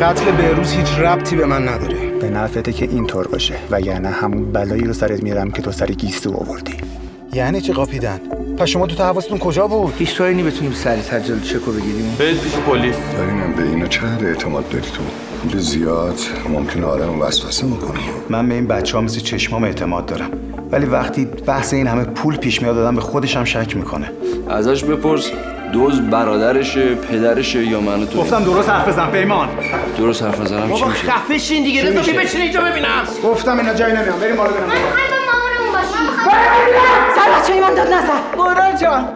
قتل بهروز هیچ ربطی به من نداره. به نفته که اینطور باشه وگرنه همون بلایی رو سرت میارم که تو سر گیستو آوردی. یعنی چی قاپیدن؟ پس شما تو حواستون کجا بود؟ هیچ طوری بتونیم سریع تجل چکو بگیریم. برید پیش پلیس. ببینم به اینا چقدر اعتماد داری تو؟ اینجا زیاد ممکن آدم وسوسه می‌کنه من به این بچه ها مثل چشمام اعتماد دارم. ولی وقتی بحث این همه پول پیش میاد آدم به خودش هم شک می‌کنه. ازش بپرس. دوز برادرشه پدرشه یا منو تو گفتم درست حرف بزن پیمان. درست حرف بزنم چی میشه؟ خفه شین دیگه رضا بی بشین اینجا ببینم. گفتم اینا جایی نمیام بریم بالا بریم سر بچه من داد نزد برا جان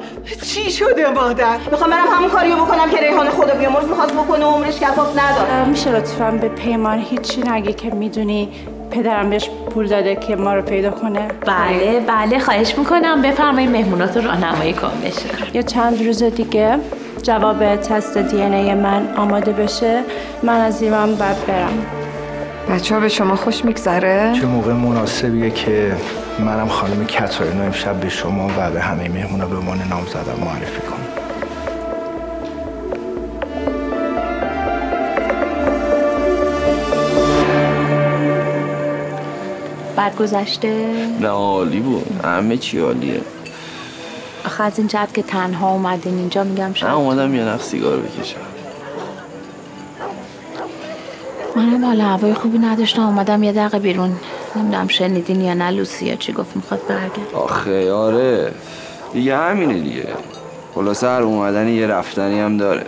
چی شده مادر؟ می‌خوام برم همون کاریو بکنم که ریحان خدا بیامرز می‌خواست بکنه و عمرش کفاف نداره. میشه لطفا به پیمان هیچی نگی که می‌دونی پدرم بهش پول داده که ما رو پیدا کنه. بله بله خواهش می‌کنم. بفرمایید مهمونات رو راهنمایی کن بشه. یا چند روز دیگه جواب تست دی ای من آماده بشه. من از ایران باید برم. بچه ها به شما خوش میگذره؟ چه موقع مناسبیه که منم خانم کتاینا امشب به شما و به همه مهمونا به عنوان نام زدم معرفی کنم؟ بعد گذشته نه عالی بود. همه چی عالیه. آخه از این جهت که تنها اومدین اینجا میگم من شاید اومدم یه نخ سیگار بکشم. منم حالا هوای خوبی نداشتم. اومدم یه دقیقه بیرون. نمی‌دونم شنیدین یا نه لوسیا چی گفت می‌خواد برگرد. آخه آره. دیگه همینه دیگه. خلاصه هر اومدنی یه رفتنی هم داره.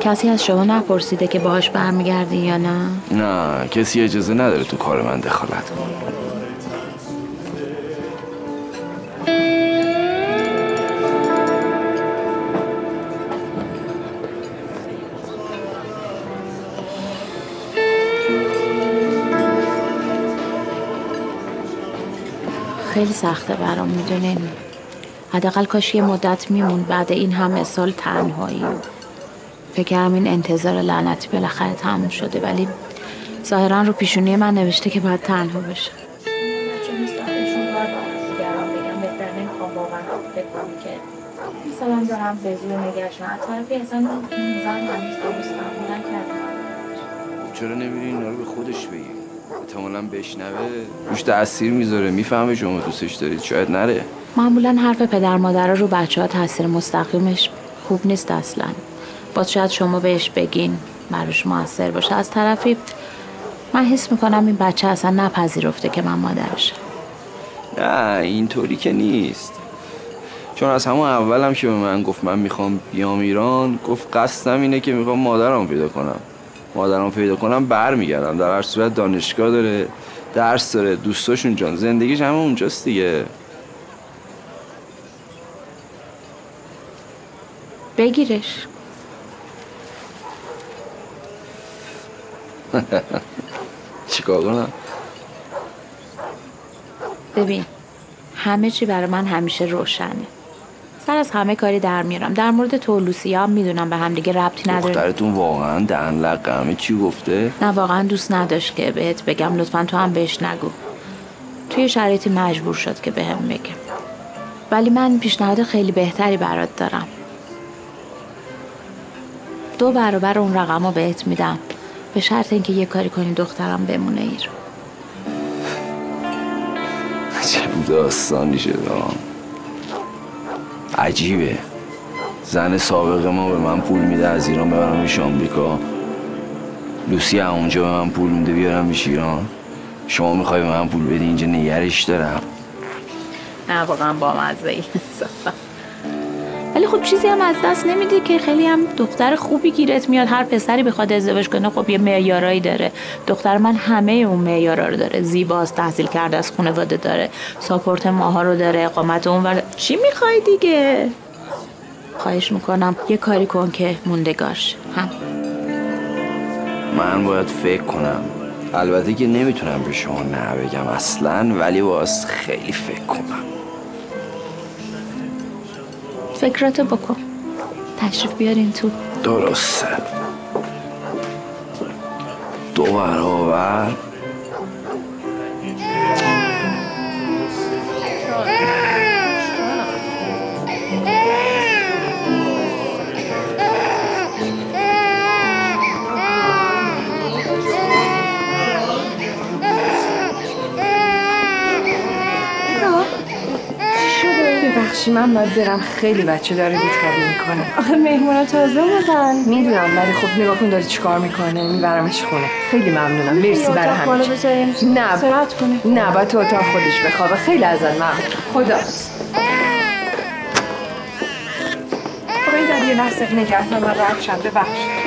کسی از شما نپرسیده که باهاش برمیگردی یا نه؟ نه کسی اجازه نداره تو کار من دخالت کنه. خیلی سخته برام می‌دونین حداقل کاش یه مدت میمون بعد این همه سال تنهایی. فکرم این انتظار لعنتی بالاخره تموم شده ولی ظاهرا رو پیشونی من نوشته که باید تنها باشه. مثلا دارم به زور نگشت از طرفی اصلا زن هنوز درست فهمیدن کردم چرا نمیری اینا رو به خودش بگی؟ احتمالا بشنوه. روش تاثیر می‌ذاره. می‌فهمه شما دوستش دارید. شاید نره. معمولا حرف پدر مادرها رو بچه ها تاثیر مستقیمش خوب نیست اصلا. باز شاید شما بهش بگین براش موثر باشه. از طرفی من حس می‌کنم این بچه اصلا نپذیرفته که من مادرشم. نه اینطوری که نیست. چون از همون اولم که به من گفت من می‌خوام بیام ایران گفت قصدم اینه که می‌خوام مادرم پیدا کنم. مادرم پیدا کنم برمیگردم. در هر صورت دانشگاه داره درس داره دوستاشون جان. زندگیش همه اونجاست دیگه. بگیرش. چیکار کنم؟ ببین همه چی برای من همیشه روشنه. سر از همه کاری در میارم. در مورد تو لوسیا هم می‌دونم به هم دیگه ربطی نداره. دخترتون واقعا دهن همه چی گفته؟ نه واقعا دوست نداشت که بهت بگم. لطفا تو هم بهش نگو. توی شرایطی مجبور شد که بهم بگم ولی من پیشنهاد خیلی بهتری برات دارم. دو برابر اون رقم رو بهت میدم. به شرط اینکه یه کاری کنی دخترم بمونه ایر. چه داستانی شده. عجیبه. زن سابق ما به من پول میده از ایران ببرمش آمریکا. لوسی هم اونجا به من پول میده بیارمش ایران. شما می‌خوای به من پول بدی؟ اینجا نگرش دارم. نه واقعا با مزه ولی خب چیزی هم از دست نمیدی که خیلی هم دختر خوبی گیرت میاد. هر پسری بخواد ازدواج کنه خب یه معیارایی داره. دختر من همه اون معیارا رو داره. زیباست تحصیل کرده از خانواده داره. ساپورت ماها رو داره اقامت اون ور. چی می‌خوای دیگه؟ خواهش می‌کنم. یه کاری کن که موندگارش هم من باید فکر کنم. البته که نمی‌تونم به شما نه بگم اصلا ولی باز خیلی فکر کنم. فکراتو بکن. تشریف بیارین تو. درسته. دو برابر. ببخشی من باید برم. خیلی بچه داره بیتری می‌کنه. آخه مهمونا تازه بودن می‌دونم ولی خب نگاه کن داری چیکار می‌کنه. میبرمش خونه. خیلی ممنونم. مرسی برای همه نه کنه نه باید تو اتاق خودش بخوابه. خیلی ازت ممنون. خدا. خب این داری یه لحظه نگه دار، من رد شم ببخشید.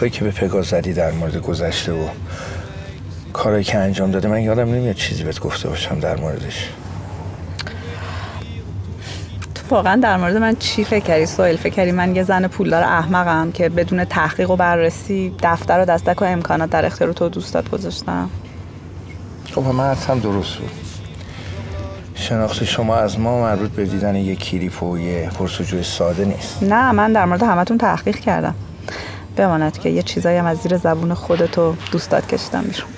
حرفایی که به پگاه زدی در مورد گذشته و کارایی که انجام داده من یادم نمیاد چیزی بهت گفته باشم در موردش. تو واقعا در مورد من چی فکر کردی؟ سوال فکر کردی من یه زن پولدار احمقم که بدون تحقیق و بررسی دفتر و دستک و امکانات در اختیار تو دوستات گذاشتم؟ خب من هم درست بود. شناخت شما از ما مربوط به دیدن یه کلیپ و یه پرسجوی ساده نیست. نه من در مورد همتون تحقیق کردم. بماند که یه چیزایی هم از زیر زبون خودت و دوستات کشیدم بیرون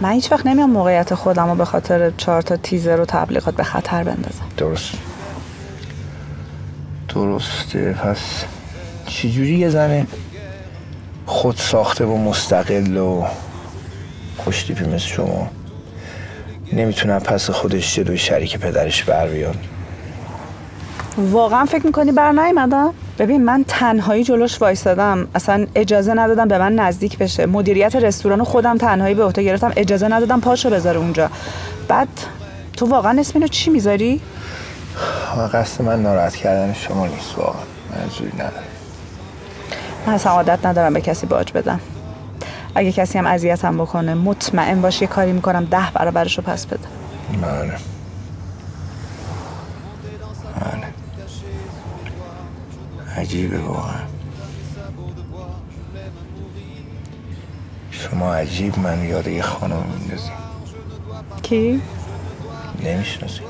من هیچ وقت نمیام موقعیت خودم رو به خاطر چهار تا تیزر و تبلیغات به خطر بندازم. درست. درسته. پس چجوری یه زن خود ساخته و مستقل و خوشتیپی مثل شما نمی‌تونه پس خودش جلوی شریک پدرش بر بیاد؟ واقعا فکر می‌کنی بر نیومدم؟ ببین من تنهایی جلوش وایسادم اصلا اجازه ندادم به من نزدیک بشه. مدیریت رستوران خودم تنهایی به عهده گرفتم. اجازه ندادم پاشو بذاره اونجا. بعد تو واقعا اسم اینو چی می‌ذاری؟ قصد من ناراحت کردن شما نیست واقعا. منظوری ندارم. من اصلا عادت ندارم به کسی باج بدم. اگه کسی هم اذیتم بکنه مطمئن باش یه کاری می‌کنم ده برابرش رو پس بده. بله. عجیبه واقعا شما عجیب من یاد یه خانم میندازی کی؟ نمی‌شناسی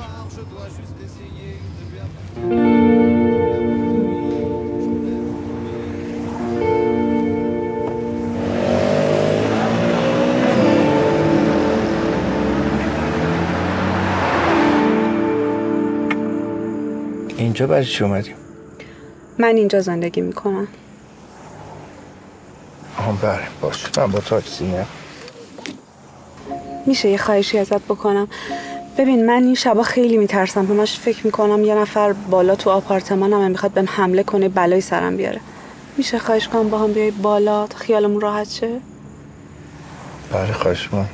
اینجا برای چی اومدیم؟ من اینجا زندگی می‌کنم. آها بله باش. من با تاکسی میام میشه یه خواهشی ازت بکنم. ببین من این شبا خیلی میترسم. همش فکر می‌کنم یه نفر بالا تو آپارتمانم می‌خواد بهم حمله کنه بلای سرم بیاره. میشه خواهش کنم با هم بیای بالا تا خیالمون راحت شه؟ بله خواهش من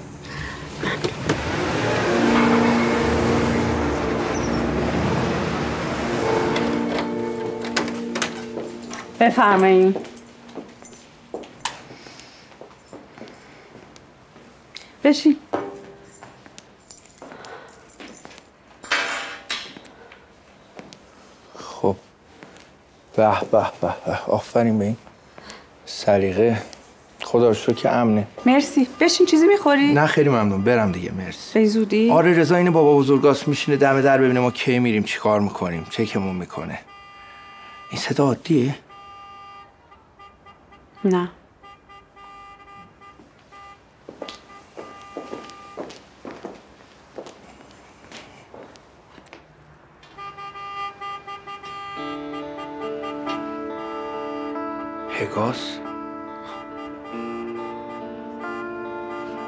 بفرمایین. بشین. خب. به به به به. آفرین به این سلیقه. خدا رو که امنه. مرسی. بشین چیزی می‌خوری؟ نه خیلی ممنون. برم دیگه. مرسی. به زودی؟ آره رضا این بابا بزرگاست میشینه دم در ببینه ما کی میریم چی کار می‌کنیم. چکمون می‌کنه. این صدا عادیه؟ نه. پگاس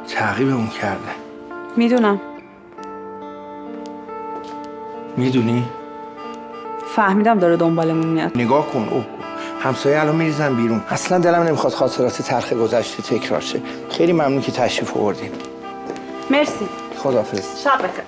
تعقیبمون کرده. می‌دونم. می‌دونی؟ فهمیدم داره دنبالمون میاد. نگاه کن اوه. همسایه الان میریزن بیرون. اصلا دلم نمی‌خواد خاطرات تلخ گذشته تکرار شه. خیلی ممنون که تشریف آوردین. مرسی. خدافظ شب بخیر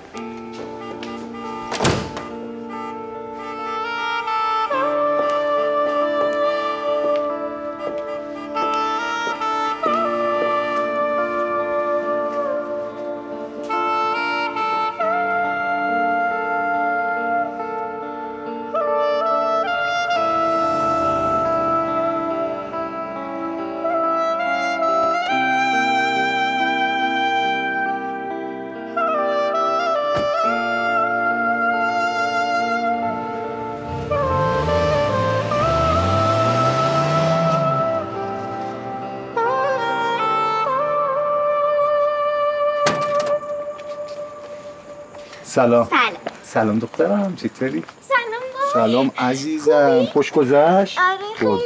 سلام. سلام. سلام دخترم چطوری؟ سلام بابا. سلام عزیزم. خوش گذشت؟ آره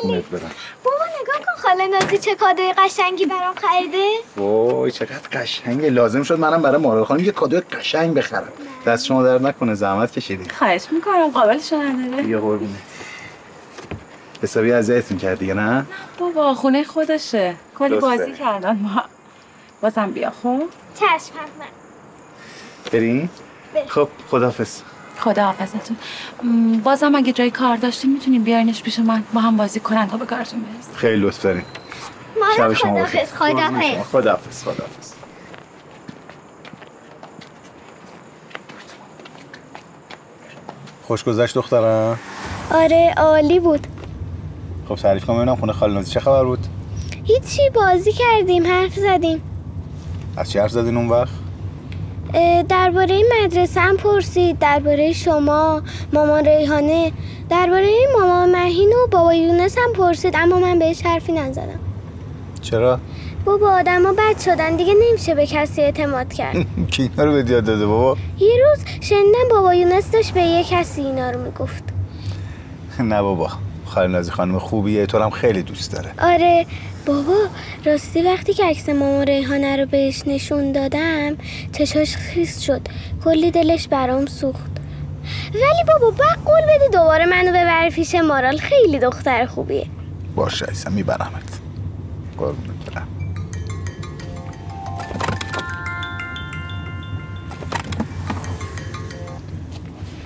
خیلی. برم. بابا نگاه کن خاله نازی چه کادوی قشنگی برام خریده. وای چقدر قشنگه. لازم شد منم برای مارال خانم یه کادو قشنگ بخرم. دست شما در نکنه زحمت کشیدی. خواهش می‌کنم قابلش نداره. بیا قربونت. حسابی اذیتتون کرد دیگه نه؟ بابا خونه خودشه. کلی. بازی کردن ما بازم بیا خب؟ چشم بریم بریم. خب خدافظ خدا حافظتون م، بازم اگه جای کار داشتیم می‌تونیم بیارینش پیش من. با هم بازی کنن تا به کارتون برسیم. خیلی لطف دارین شب شما بخیر خدافظ خدافظ خدافظ خدافظ خوش گذشت دخترم آره عالی بود. خب تعریف کنم ببینم خونه خاله نازی چه خبر بود؟ هیچی بازی کردیم حرف زدیم. از چی حرف زدین اون وقت؟ درباره مدرسه هم پرسید. درباره شما مامان ریحانه. درباره مامان مهین و بابا یونس هم پرسید اما من بهش حرفی نزدم. چرا؟ بابا آدما بد شدن. دیگه نمیشه به کسی اعتماد کرد. کی اینا رو به یاد داده بابا؟ یه روز شنیدم بابا یونس داشت به یه کسی اینا رو می‌گفت. نه بابا. خاله نازی خانم خوبیه؟ تو هم خیلی دوست داره. آره. بابا راستی وقتی که عکس مامان ریحانه رو بهش نشون دادم چشاش خیس شد. کلی دلش برام سوخت. ولی بابا باید قول بدی دوباره منو ببری پیش مارال خیلی دختر خوبیه. باشه عزیزم میبرمت. قربونت برم.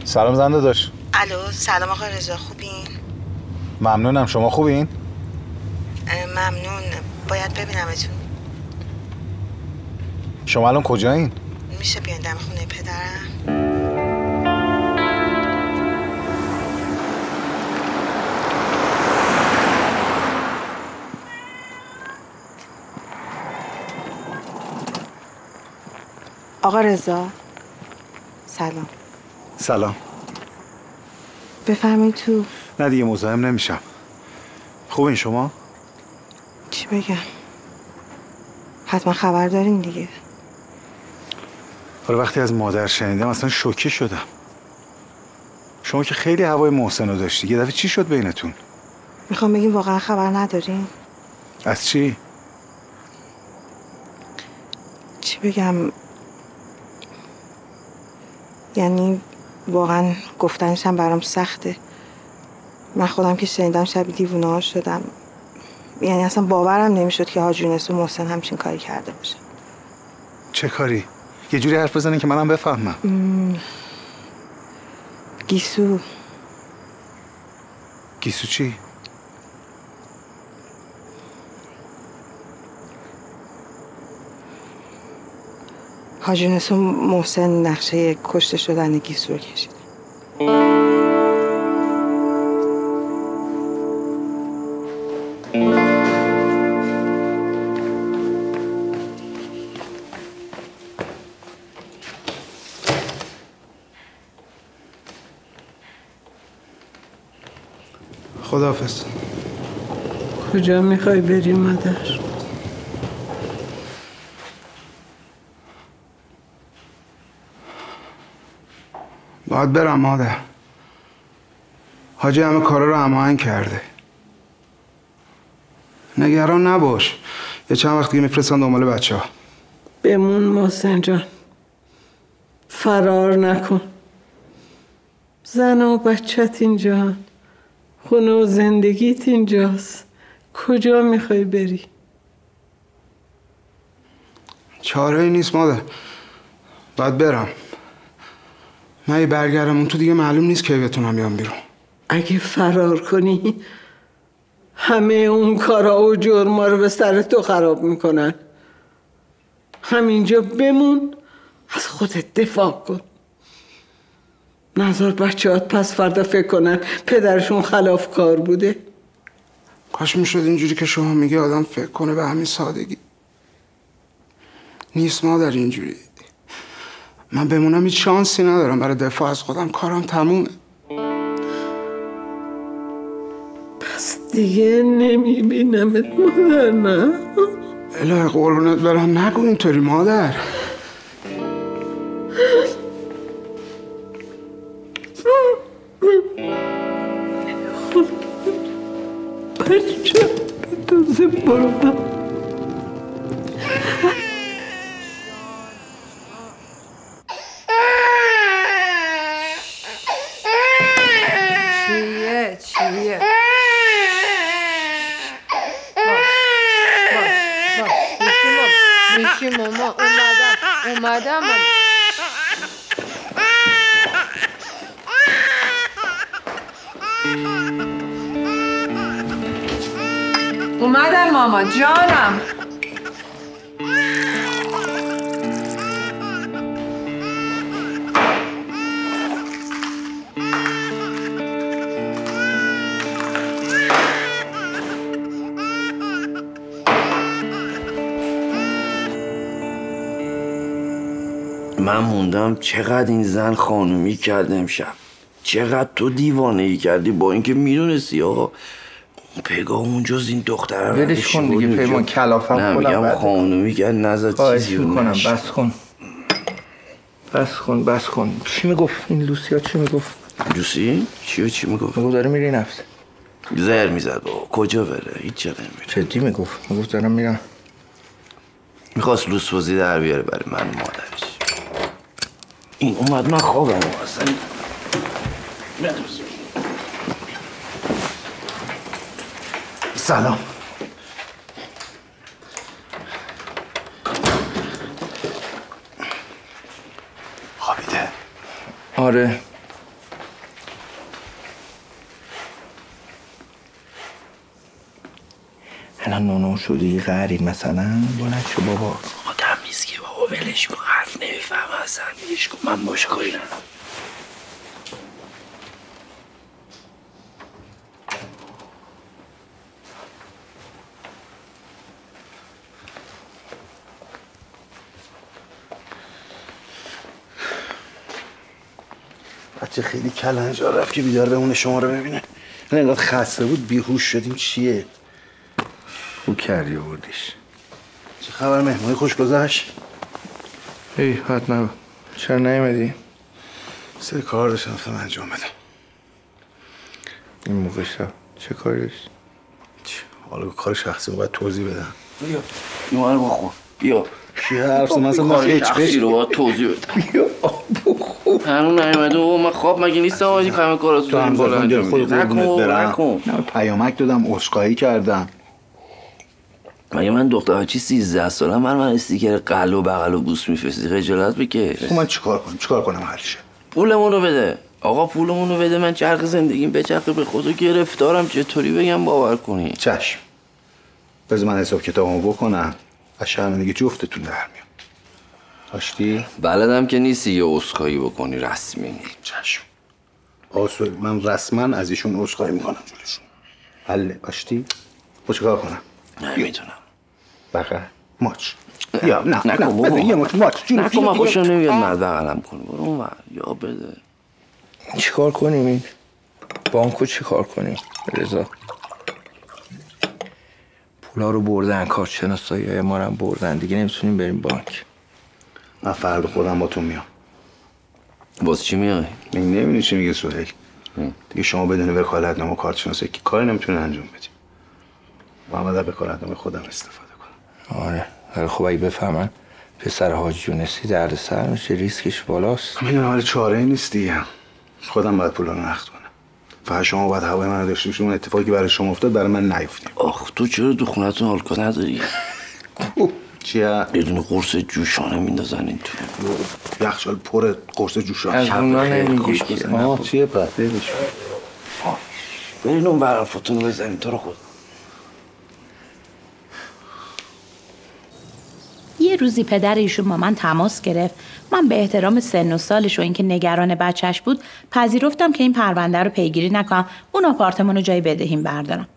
سلام زنده داشت. الو سلام آقا رضا خوبین ممنونم. شما خوبین؟ ممنون. باید ببینمتون. شما الان کجایین؟ میشه بیان دم خونه پدرم؟ آقا رضا. سلام. سلام. بفرمایید تو. نه دیگه مزاحم نمیشم. خوبین شما؟ چی بگم؟ حتما خبر دارین دیگه. حالا وقتی از مادر شنیدم اصلا شوکه شدم. شما که خیلی هوای محسن رو داشتی. یه دفعه چی شد بینتون؟ می‌خوام بگیم واقعا خبر ندارین؟ از چی؟ چی بگم؟ یعنی واقعا گفتنش هم برام سخته. من خودم که شنیدم شبیه دیوونه ها شدم. یعنی اصلا باورم نمی‌شد که حاج یونس و محسن همچین کاری کرده باشه. چه کاری؟ یه جوری حرف بزنین که منم بفهمم. مم. گیسو. گیسو چی؟ حاج یونس و محسن نقشه کشته شدن گیسو رو کشید خداحافظ. کجا می‌خوای بری مادر؟ باید برم مادر. حاجی همه کارا رو هماهنگ کرده. نگران نباش. یه چند وقت دیگه میفرستن دنبال بچه ها بمون محسن جان. فرار نکن. زن و بچت اینجا. خونه و زندگیت اینجاست. کجا می‌خوای بری؟ چاره ای نیست مادر. باید برم. من یه برگردم اون تو دیگه معلوم نیست کی بتونم بیام بیرون. اگه فرار کنی همه اون کارا و جرما رو به سر تو خراب می‌کنن. همینجا بمون از خودت دفاع کن. نظر بچه هات پس فردا فکر کنن پدرشون خلاف کار بوده. کاش می‌شد اینجوری که شما میگه آدم فکر کنه به همین سادگی. نیست مادر اینجوری. من بمونم هیچ شانسی ندارم. برای دفاع از خودم کارم تمومه. پس دیگه نمیبینمت مادر نه؟ الهی قربونت برم. نگو اینطوری مادر. موندم چقدر این زن خانومی کرد امشب. چقدر تو دیوانه ای کردی با اینکه می‌دونستی آقا. اون پگاه اونجاست این دختر رو ولش کن دیگه، اونجا. پیمان، کلافم نه میگم. خانومی کرد نزد چیزی رو می‌کنم. بس کن. بس کن بس کن. چی می‌گفت؟ این لوسیا چی می‌گفت؟ لوسی؟ چی و چی می‌گفت؟ می‌گفت داره میری نفس زهر می‌زد. بابا کجا بره؟ هیچ جا نمیره. جدی می‌گفت. می‌گفت دارم میرم. می‌خواست لوس در بیاره برای من مادرش. این اومد من خوابم اصلا سلام. خوابیده؟ آره. الان نونو شدی غریب مثلا بلند شو بابا. بابا ولش کن حرف نمی‌فهمه اصلا ولش کن. من باش کاری ندارم. بچه خیلی کلنجا رفت که بیدار بمونه شما رو ببینه. نه اینقدر خسته بود بیهوش شدیم چیه؟ خوب کردی بردیش چه خبر مهمونی؟ خوش گذشت ای حتما چرا نیومدی؟ سه کار داشتم رفتم انجام بدم. این موقع شب چه کاری داشت حالا کار شخصی باید توضیح بدم. بیا. رو بخور. بیا. چی حرف زدن؟ مثلا کار هیچ شخصی رو باید توضیح بدم. هنون نیومده. و من خواب مگه نیستم؟ آجی همه کارا تو هم بالا. انجام خود میدی. نکن قربونت بابا، برم. نکن. نه پیامک دادم عذرخواهی کردم. مگه من دختر بچی 13 سالم؟ من من استیکر قلب و بغل و بوس میفرستی خجالت بکش خب من چیکار کنم؟ چیکار کنم حلشه؟ پولمون رو بده. آقا پولمون رو بده. من چرخ زندگیم بچرخه به خدا گرفتارم. چطوری بگم باور کنی؟ چشم. بذار من حساب کتابمو بکنم. از شرمندگی جفتتون در میام. آشتی؟ بلدم که نیستی یه اسخایی بکنی رسمی. چشم. آسو من رسما از ایشون عذرخواهی می‌کنم جلوشون. حله. آشتی؟ خب چیکار کنم؟ نمی‌تونم بقیه. ماچ. یا نه نه. بده یه ماچ ماچ. جون نکن من خوشم نمیاد مرد بغلم برو اون. یا بده. چیکار کنیم این؟ بانکو چیکار کنیم؟ رضا. پولا رو بردن کارشناسایی های ما رو هم بردن. دیگه نمی‌تونیم بریم بانک. من فردا خودم با تو میام. باز چی میای؟ این نمی‌دونی چی میگه سهیل. دیگه شما بدون وکالتنامه و کارتشناسی که کاری نمی‌تونه انجام بدیم محمد وکالتنامه خودم استفاده آره. ولی خب اگه بفهمن پسر حاج یونسی درد سر میشه ریسکش بالاست. می‌دونم ولی چاره ای نیست دیگه. خودم باید پولا رو نقد کنم. فقط شما باید هوای من داشته باشید اون اتفاقی که برای شما افتاد برای من نیفته آخ تو چرا تو خونتون آلکا نداری؟ چیه؟ یه دونه قرص جوشانه میندازن این تو. یخچال پر قرص جوشانه از اونا نمیگی. آه چیه؟ پس برین اون برفاتون رو بزنین. تو رو خود یه روزی پدر ایشون با من تماس گرفت. من به احترام سن و سالش و اینکه نگران بچهش بود پذیرفتم که این پرونده رو پیگیری نکنم. اون آپارتمان رو جای بدهیم بردارم.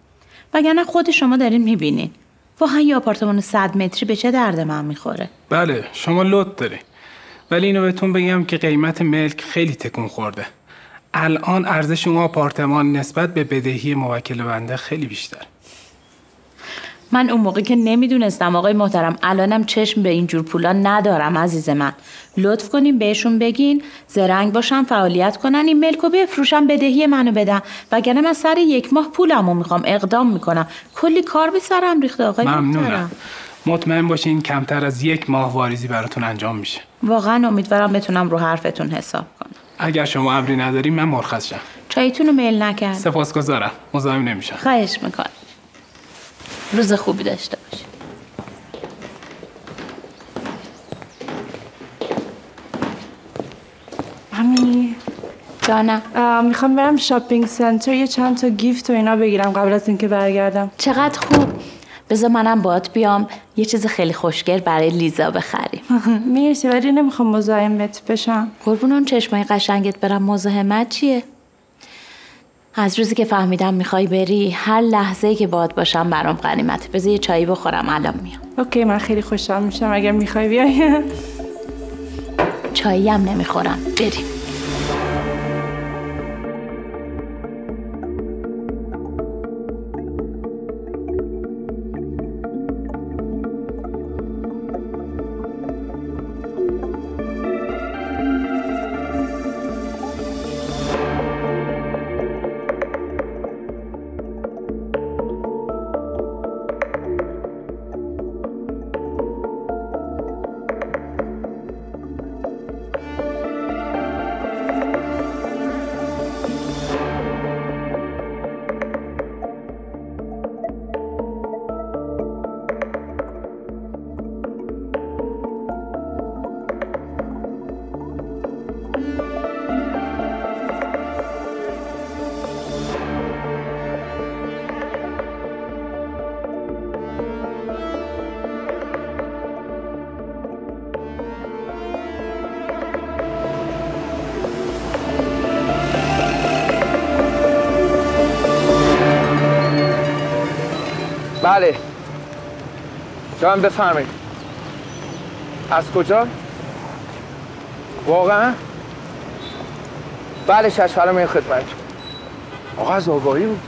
وگرنه خود شما دارین می‌بینین. واقعا یه آپارتمان 100 متری به چه درد من می‌خوره؟ بله شما لط داری ولی اینو بهتون بگم که قیمت ملک خیلی تکون خورده. الان ارزش اون آپارتمان نسبت به بدهی موکل بنده خیلی بیشتر من اون موقع که نمی‌دونستم آقای محترم الانم چشم به اینجور پولا ندارم عزیز من. لطف کنین بهشون بگین زرنگ باشن فعالیت کنن این ملکو بفروشن بدهی منو بدن. وگرنه من سر یک ماه پولمو می‌خوام اقدام می‌کنم. کلی کار به سرم ریخته آقای ممنونم. محترم مطمئن باشین کمتر از یک ماه واریزی براتون انجام میشه. واقعا امیدوارم بتونم رو حرفتون حساب کنم. اگر شما امری ندارین من مرخص شم. چایتون رو میل نکرد. سپاسگزارم. مزاحم نمیشم. خواهش می‌کنم. روز خوبی داشته باشید همین جانم می‌خوام برم shopping center یه چند تا gift و اینا بگیرم قبل از اینکه برگردم. چقدر خوب. بذار منم باهات بیام. یه چیز خیلی خوشگل برای لیزا بخریم. مرسی ولی نمی‌خوام مزاحمت بشم. قربون اون چشمای قشنگت برم. مزاحمت چیه؟ از روزی که فهمیدم می‌خوای بری هر لحظه که باهات باشم برام غنیمته بذار یه چایی بخورم الان میام. Okay من خیلی خوشحال میشم. اگر می‌خوای بیای. چایی هم نمی‌خورم. بریم. جان بفرمایید از کجا؟ واقعا؟ بله چشم می خدمت آقا از آگاهی بود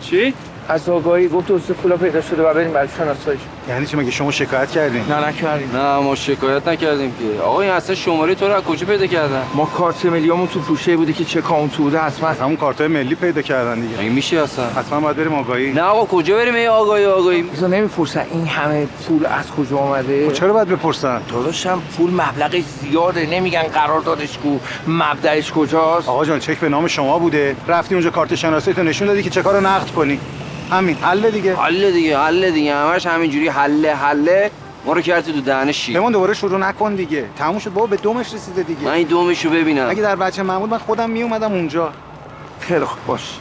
چی؟ از آگاهی گفت دوست پولا پیدا شده و بریم برای شناساییش یعنی چی؟ مگه شما شکایت کردین؟ نه نکردیم. نه ما شکایت نکردیم که. آقا این اصلا شماره تو رو از کجا پیدا کردن؟ ما کارت ملیامون تو پوشه بوده که چه کانت بوده حتما. همون کارتای ملی پیدا کردن دیگه. این میشه اصلا؟ حتما باید بریم آگاهی. نه آقا کجا بریم ای آگاهی آگاهی؟ بذار نمی‌پرسن این همه پول از کجا آمده چرا باید بپرسن؟ داداشم پول مبلغ زیاده. نمیگن قراردادش کو. مبدأش کجاست؟ آقا جان چک به نام شما بوده. رفتی اونجا کارت شناسایی تو نشون دادی که چه کارو نقد کنی. همین حل دیگه. حل دیگه حل دیگه. همش همینجوری حله حله ما رو کردی تو دهن شیر بمون دوباره شروع نکن دیگه. تموم شد. بابا به دومش رسیده دیگه. من این دومشو ببینم. اگه در بچه محمود من خودم می اومدم اونجا. خیلی خوب باش.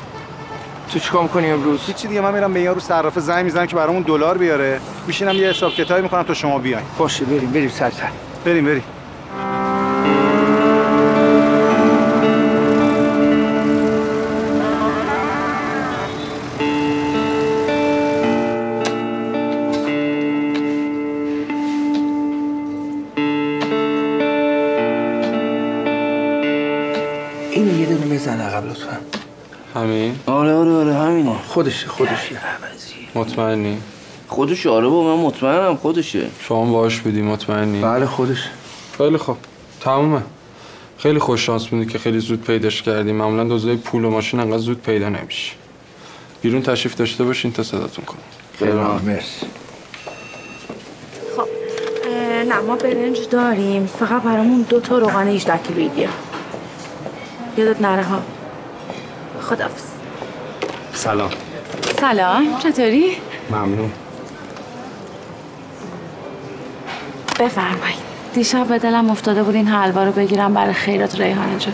تو چیکار می‌کنی امروز؟ هیچی دیگه. من میرم به یارو صرافه زنگ می‌زنم که برامون دلار بیاره. میشینم یه حساب کتابی می‌کنم تا شما بیاین باشه بریم بریم سر سر. بریم بریم. خودشه خودشه. مطمئنی؟ خودش آره با من مطمئنم خودشه. شما باش بودی مطمئنی؟ بله خودش خیلی خوب. تمومه. خیلی خوش شانس بودی که خیلی زود پیداش کردیم معمولا دزدای پول و ماشین انقدر زود پیدا نمیشه بیرون تشریف داشته باشین تا صداتون کنم. خیلی مرسی. خب نه ما برنج داریم. فقط برامون دو تا روغن 18 کیلویی یادت نره ها. خدافز سلام. سلام چطوری؟ ممنون. بفرمایید. دیشب به دلم افتاده بود این حلوا رو بگیرم برای خیرات ریحانه جان.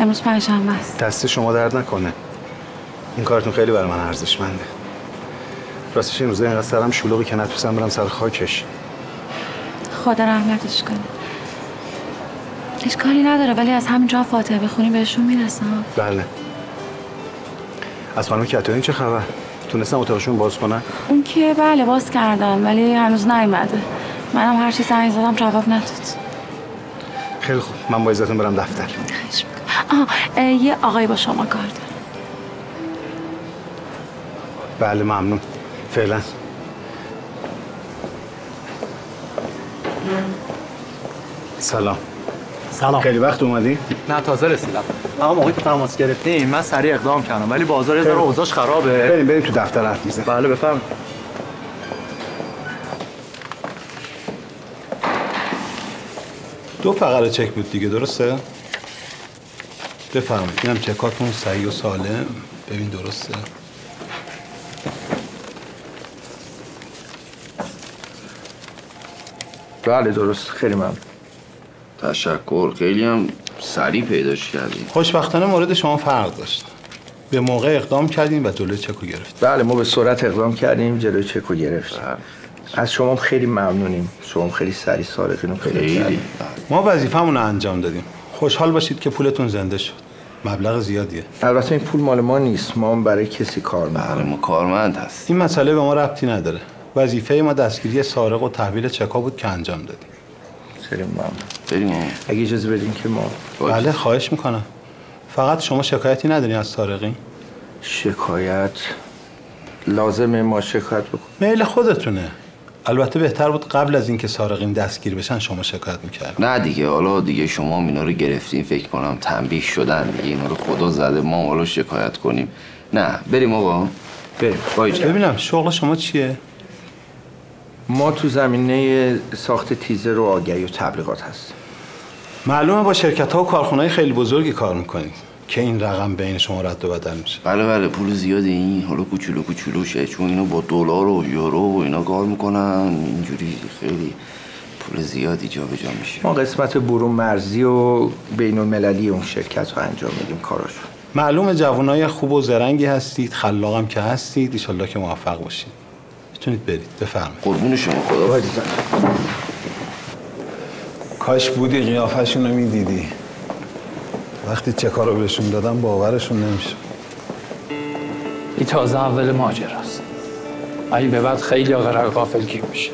امروز پنجشنبه است. دست شما درد نکنه. این کارتون خیلی برای من ارزشمنده. راستش این روزه اینقدر سرم شلوغی که نتونستم برم سر خاکش. خدا رحمتش کنه. اشکالی نداره ولی از همینجا فاتحه بخونی بهشون می‌رسم. بله. از خانم کتانی چه خبر؟ تونستم اتاقشون باز کنن اون که بله باز کردن ولی هنوز نیومده. منم هر چی زنگ زدم جواب نداد. خیلی خوب. من با عزتون برم دفتر. آه اه، یه آقای با شما کار داره. بله ممنون. فعلا. سلام. سلام. خیلی وقت اومدی؟ نه تازه رسیدم. آقا موقعی که تماس گرفتیم من سریع اقدام کردم ولی بازار یه ذره. اوضاعش خرابه. بریم بریم تو دفتر حرف می‌زنیم. بله بفرمایید. دو فقره چک بود دیگه درسته؟ بفرمایید اینم چکاتون صحیح و سالم. ببین درسته؟ بله درست. خیلی ممنون. تشکر. خیلی هم سریع پیداش کردیم. خوشبختانه مورد شما فرق داشت. به موقع اقدام کردیم و جلوی چکو گرفت بله ما به سرعت اقدام کردیم جلوی چک رو گرفتیم از شما هم خیلی ممنونیم. شما هم خیلی سریع سارقین رو پیدا کردیم. ما وظیفمون رو انجام دادیم. خوشحال باشید که پولتون زنده شد. مبلغ زیادیه. البته این پول مال ما نیست. ما هم برای کسی کار می‌کنیم ما کارمند هست این مسئله به ما ربطی نداره. وظیفه ما دستگیری سارق و تحویل چکا بود که انجام دادیم. خیلی ممنون بریم. اگه اجازه بدین که ما بله خواهش می‌کنم. فقط شما شکایتی ندارین از سارقین شکایت لازمه ما شکایت بکنیم. میل خودتونه. البته بهتر بود قبل از اینکه سارقین دستگیر بشن شما شکایت می‌کرد نه دیگه حالا دیگه شما اینا رو گرفتین فکر کنم تنبیه شدن. دیگه اینا رو خدا زده ما حالا شکایت کنیم. نه بریم آقا. بریم. ببینم شغل شما چیه؟ ما تو زمینه ساخت تیزر و آگهی و تبلیغات هست معلومه با شرکت ها و کارخونه خیلی بزرگی کار می‌کنید که این رقم بین شما رد و بدل میشه. بله بله پول زیاده این حالا کوچولو کوچولوشه چون اینا با دلار و یورو و اینا کار می‌کنن. اینجوری خیلی پول زیادی جابجا میشه. ما قسمت برون مرزی و بین المللی اون شرکت رو انجام میدیم کاراشو. معلومه جوانای خوب و زرنگی هستید. خلاقم که هستید. ایشالله که موفق باشید. می‌تونید برید بفرمایید. قربون شما خدا کاش بودی قیافشون رو می‌دیدی. وقتی چه کارو بهشون دادم باورشون نمیشه این تازه اول ماجراست. ولی به بعد خیلی قرار غافل گیر میشه.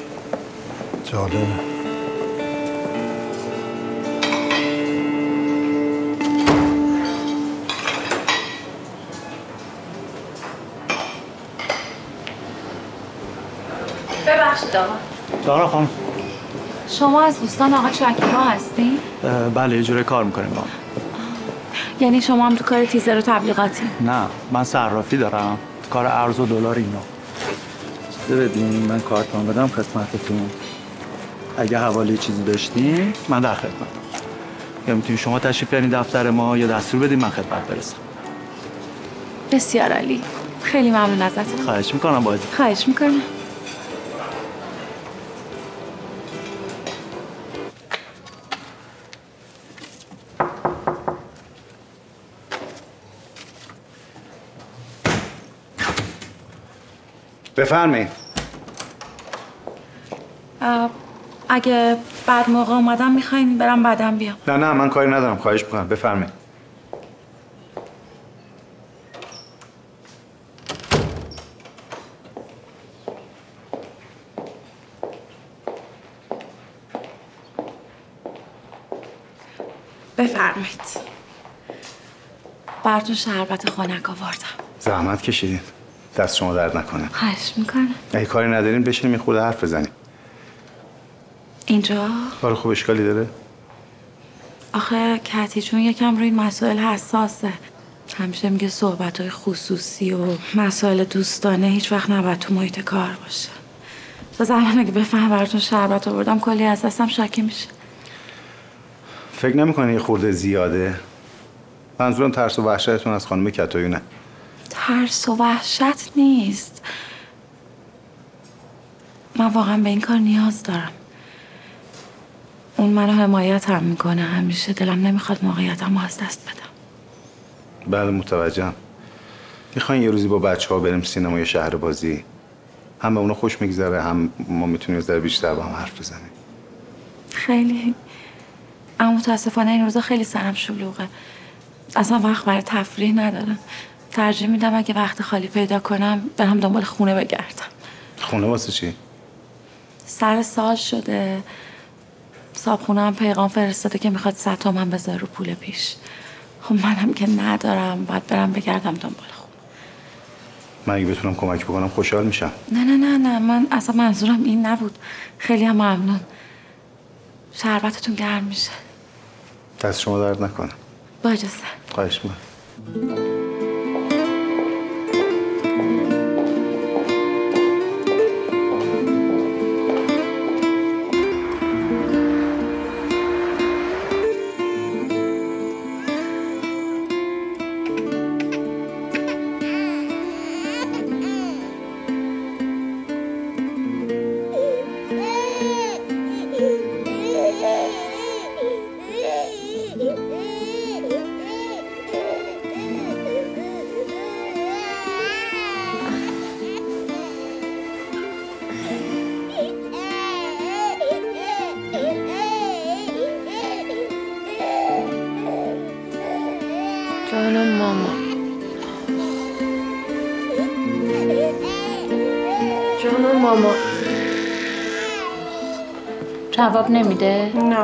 جالبه. ببخشید آقا. خانم. شما از دوستان آقا شکیبا هستی؟ اه، بله یه جوری کار می‌کنیم با. یعنی شما هم تو کار تیزر و تبلیغاتی؟ نه من صرافی دارم. کار ارز و دلار اینا اجازه بدین من کارتون بدم خدمتتون. اگه حواله چیزی داشتین من در خدمت یا می‌تونید شما تشریف بیارین دفتر ما یا دستور بدین من خدمت برسم. بسیار عالی. خیلی ممنون ازتون. خواهش می‌کنم بازی خواهش می‌کنم. بفرمایید. اه، اگه بعد موقع اومدم می‌خواین برم بعدم بیام. نه نه من کاری ندارم. خواهش می‌کنم. بفرمایید. بفرمایید. براتون شربت خنک آوردم. زحمت کشیدین. دست شما درد نکنه. خواهش می‌کنم. اگه کاری ندارین بشینیم یه خورده حرف بزنیم. اینجا؟ کار خوب اشکالی داره. آخه کتی چون یکم روی مسائل حساسه. همیشه میگه صحبت های خصوصی و مسائل دوستانه هیچ وقت نباید تو محیط کار باشه. باز الان اگه بفهم براتون شربت آوردم کلی از دستم شاکی میشه. فکر نمی‌کنی یه خورده زیاده؟ منظورم ترس و وحشتتون از خانم کتایونه ترس و وحشت نیست. من واقعا به این کار نیاز دارم. اون منو حمایت هم می‌کنه. همیشه دلم نمی‌خواد موقعیتم از دست بدم. بله متوجهم. می‌خواین یه روزی با بچه ها بریم سینما یا شهر بازی؟ هم به اونا خوش میگذره هم ما می‌تونیم از بیشتر با هم حرف بزنیم. خیلی. اما متاسفانه این روزا خیلی سرم شلوغه. اصلا وقت برای تفریح ندارم. ترجیح میدم. اگه وقت خالی پیدا کنم برم دنبال خونه بگردم. خونه واسه چی؟ سر سال شده. صابخونه هم پیغام فرستاده که می‌خواد صد تومن بذاره رو پول پیش. خب منم که ندارم. باید برم بگردم دنبال خونه. من اگه بتونم کمک بکنم خوشحال میشم. نه نه نه نه. من اصلا منظورم این نبود. خیلی هم ممنون. شربتتون گرم میشه. دست شما درد نکنه. با اجازه. خواهش می‌کنم. جواب نمیده؟ نه.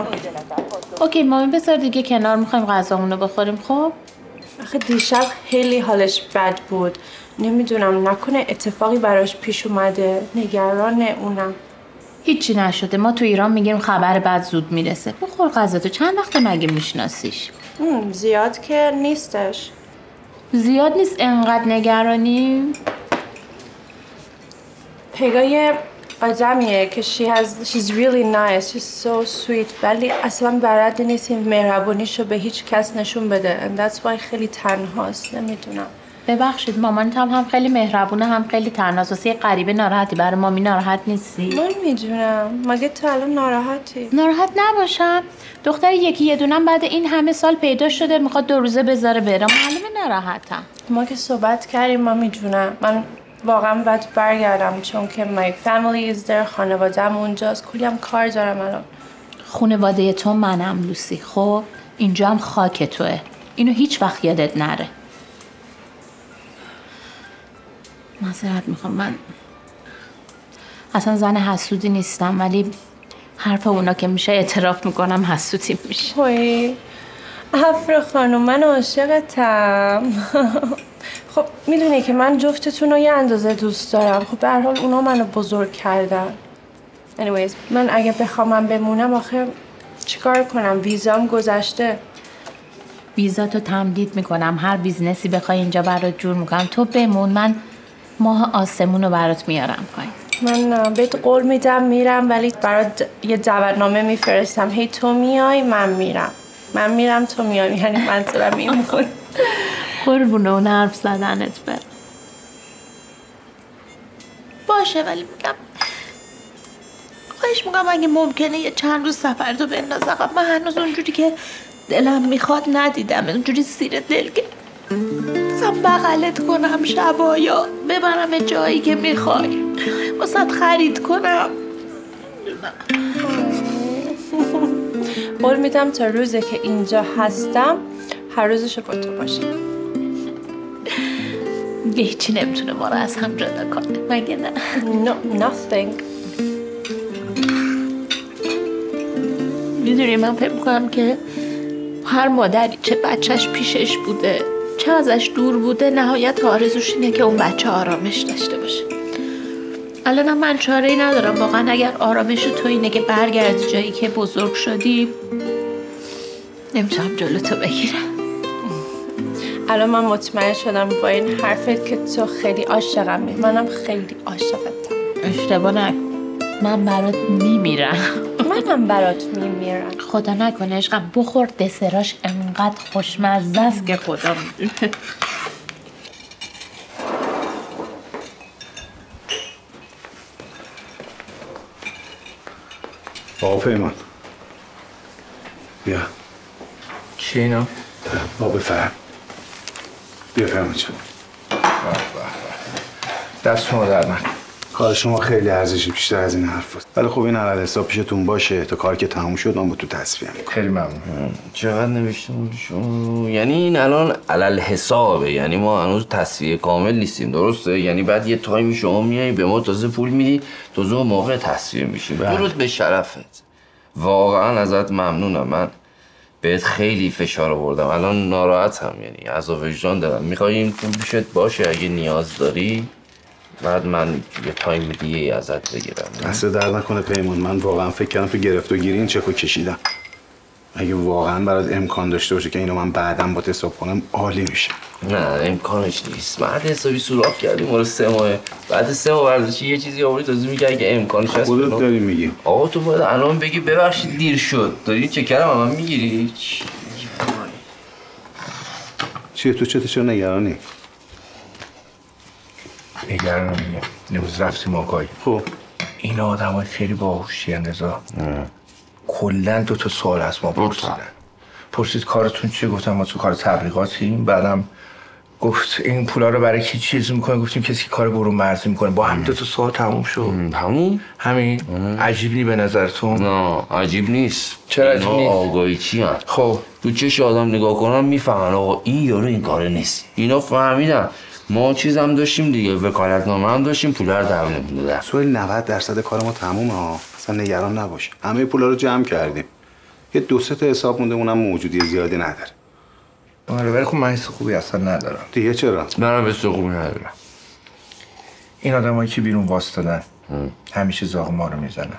اوکی مامی بذار دیگه کنار می‌خوایم غذامونو بخوریم خب؟ آخه دیشب خیلی حالش بد بود. نمی‌دونم نکنه اتفاقی براش پیش اومده. نگران اونم. هیچی نشده. ما تو ایران میگیم خبر بد زود می‌رسه. بخور غذا تو چند وقت مگه میشناسیش؟ زیاد که نیستش. زیاد نیست انقدر نگرانی پگای آدمیه که she has she's really nice. She's so sweet. ولی اصلا بلد نیست این مهربونیشو به هیچ کس نشون بده. And that's why خیلی تنهاست. نمی‌دونم. ببخشید مامانت هم, هم خیلی مهربونه هم خیلی تنهاست. واسه یه غریبه ناراحتی. برای مامی ناراحت نیستی؟ نمی‌دونم. مگه تو الان ناراحتی؟ ناراحت نباشم. دختر یکی یه دونم بعد این همه سال پیدا شده می‌خواد دو روزه بذاره بره. معلومه ناراحتم. ما که صحبت کردیم ما می‌دونم من واقعا باید برگردم چون که my family is there خانوادم اونجاست. کلی هم کار دارم الان. خونواده تو منم لوسی. خب اینجا هم خاک توه. اینو هیچ وقت یادت نره. معذرت می‌خوام. من اصلا زن حسودی نیستم ولی حرف اونا که میشه اعتراف می‌کنم حسودی میشه. وای. افر خانم من عاشقتم. خب می‌دونی که من جفتتون رو یه اندازه دوست دارم. خب به هر حال اونا منو بزرگ کردن. Anyways من اگه بخوام من بمونم آخه چیکار کنم؟ ویزام گذشته. ویزا تو تمدید می‌کنم. هر business ی بخوای اینجا برات جور می‌کنم. تو بمون. من ماه آسمون رو برات میارم. Fine. من بهت قول میدم میرم ولی برات یه دعوتنامه میفرستم. هی تو میای من میرم. من میرم تو میای. یعنی منظورم این بود. قربون اون حرف زدنت بر باشه ولی میگم خواهش میگم اگه ممکنه یه چند روز سفر تو بنداز عقب من هنوز اونجوری که دلم می‌خواد ندیدم. اونجوری سیر دل که مثلا بغلت کنم شبایا ببرم جایی که می‌خوای. واسه خرید کنم. قول میدم تا روزی که اینجا هستم هر روزش با تو باشه هیچی نمی‌تونه ما رو از هم جدا کنه. مگه نه؟ No, nothing. می‌دونی من فکر می‌کنم که هر مادری چه بچهش پیشش بوده چه ازش دور بوده نهایت آرزوش اینه که اون بچه آرامش داشته باشه. الان من چاره ای ندارم. واقعا اگر آرامش تو اینه که برگردی جایی که بزرگ شدی نمی‌تونم جلو تو بگیرم. الان من مطمئن شدم با این حرفت که تو خیلی عاشقمی منم خیلی عاشقتم. اشتباه نکن من برات میمیرم. منم برات میمیرم. خدا نکنه عشقم بخور دسراش انقدر خوشمزه است که خدا می‌دونه آقا پیمان. بیا. چی اینا؟ بابا فرم بیا جان دست شما در نکن کار شما خیلی ارزشی بیشتر از این حرف است. ولی خب این علل حساب پیشتون باشه تا کار که تموم شد من با تو تصفیه می‌کنم. خیلی ممنون. چقدر نوشتم شما؟ یعنی این الان علل حسابه. یعنی ما هنوز تصفیه کامل نیستیم. درسته؟ یعنی بعد یه تایمی شما میای به ما تازه پول میدی تازه موقع تصفیه میشیم بله. درود به شرفت. واقعا ازت ممنونم. من بهت خیلی فشار آوردم. الان ناراحتم یعنی عذاب وجدان دارم. می‌خوای این پول پیشت باشه؟ اگه نیاز داری بعد من یه تایم دیگه ازت بگیرم. دست در نکنه پیمان. من واقعا فکر کردم تو گرفت و گیری این چکو کشیدم. اگه واقعا برات امکان داشته باشه که اینو من بعدم با حساب کنم عالی میشه نه امکانش نیست. بعد حسابی سوراخ کردیم ما سه ماه. بعد سه ماه ورزشی یه چیزی آوردی تازه میگه اگه امکانش هست. خودت داری میگی. آقا تو باید الان بگی ببخشید دیر شد. داری چکرم هم می‌گیری؟ چی؟ چیه تو چته چرا نگرانی؟ نگران نمیگه امروز رفتیم آقای خب. این آدم های خیلی باهوشی رضا. کلا دو تا سوال از ما پرسیدن. پرسید کارتون چیه؟ گفتم ما تو کار تبلیغاتیم. بعدم گفت این پولا رو برای کی چیز می‌کنه؟ گفتیم کسی که کار برون مرزی می‌کنه. با هم دو تا سوال تموم شد. همون همین عجیب نی به نظرتون. نه عجیب نیست. چرا عجیب نیست؟ آگاهی چی هم خب. تو چش آدم نگاه کنم می‌فهمن آقا این یارو این کاره نیست. اینا فهمیدن. ما چیز هم داشتیم دیگه. وکالتنامه هم داشتیم پول رو در نمی‌دادن سوال 90 درصد کار ما تمومه ها. اصلا نگران نباش. همه پولا رو جمع کردیم. یه دو سه تا حساب مونده اونم موجودی زیادی نداره. آره ولی خب من حس خوبی اصلا ندارم. دیگه چرا؟ منم حس خوبی ندارم. این آدمایی که بیرون واسطادن همیشه زاغ ما رو می‌زنن.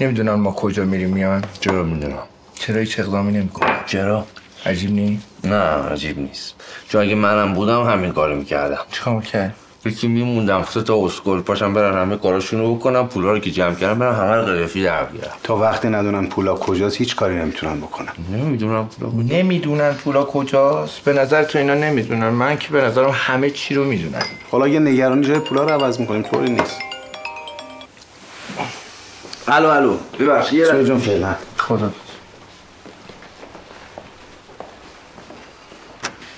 نمی‌دونن ما کجا میریم میان؟ چرا می‌دونم؟ چرا هیچ اقدامی نمی‌کنن؟ چرا؟ عجیب نی؟ نه عجیب نیست. چون اگه منم بودم همین کارو می‌کردم. چیکار کرد یکی میموندم سه تا اسکل پاشم برن همه کاراشونو بکنم پولا رو که جمع کردم برن همه رو قرفی در بیارم. تا وقتی ندونن پولا کجاست هیچ کاری نمی‌تونن بکنن نمی‌دونم پولا نمی‌دونن پولا کجاست؟ به نظر تو اینا نمی‌دونن. من که به نظرم همه چی رو می‌دونن. حالا یه نگرانی جای پولا رو عوض می‌کنیم طوری نیست. الو الو. ببخشید یه جان فعلا. خدا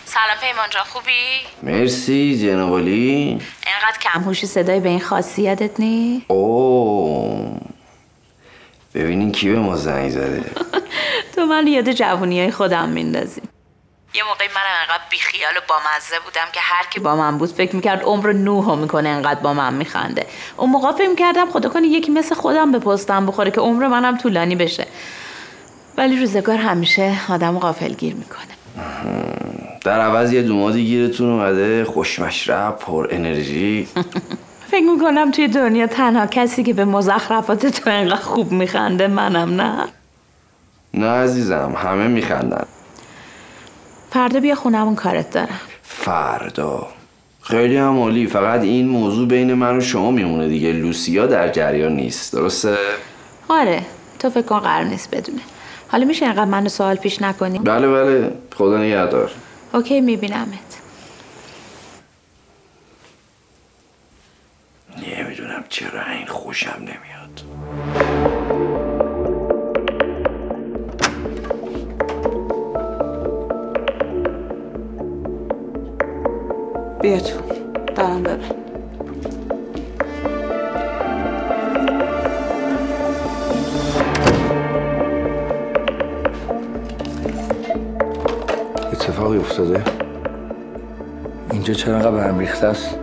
سلام پیمان جان خوبی؟ مرسی جنابالی. اینقدر کمهوشی صدای به این خاصیتت نی؟ اوه ببینین کی به ما زنگ زده. تو من یاد جوونی های خودم میندازی. یه موقعی منم انقدر بیخیال و بامزه بودم که هر کی با من بود فکر می‌کرد عمر نوح می‌کنه انقدر با من میخنده. اون موقع فکر می‌کردم خدا کنه یکی مثل خودم به پستم بخوره که عمر منم طولانی بشه. ولی روزگار همیشه آدم غافلگیر می‌کنه. در عوض یه دومادی گیرتون اومده خوشمشرب پر انرژی. فکر می‌کنم توی دنیا تنها کسی که به مزخرفات تو انقدر خوب میخنده منم نه؟ نه عزیزم همه میخندن. فردا بیا خونمون کارت دارم. فردا. خیلی هم عالی. فقط این موضوع بین من و شما میمونه دیگه. لوسیا در جریان نیست. درسته؟ آره. تو فکر کن قرار نیست بدونه. حالا میشه اینقدر منو سوال پیش نکنی؟ بله بله. خدا نگهدار. اوکی میبینمت. نمی‌دونم چرا این خوشم نمیاد. بیا تو. درم ببر اتفاقی افتاده؟ اینجا چرا انقدر برم ریخته است؟